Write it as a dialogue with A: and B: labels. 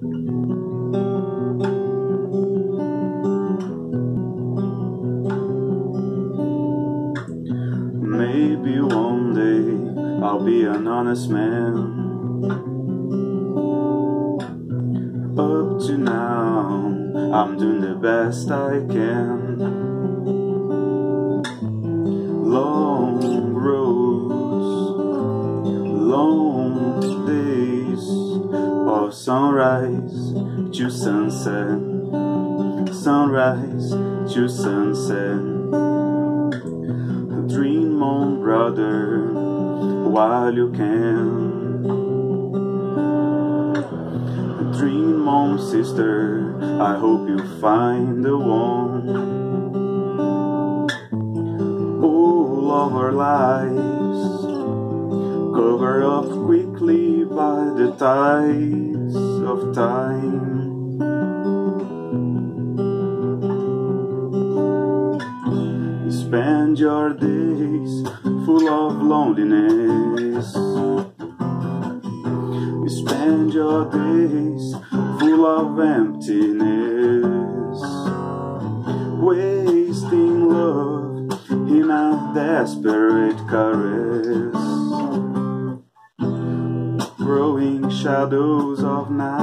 A: Maybe one day I'll be an honest man. Up to now, I'm doing the best I can. Long roads, long days of sunrise to sunset, sunrise to sunset. Dream on, brother, while you can. Dream on, sister, I hope you find the one. All of our lives up quickly by the tides of time. Spend your days full of loneliness. You spend your days full of emptiness. Wasting love in a desperate caress growing shadows of night.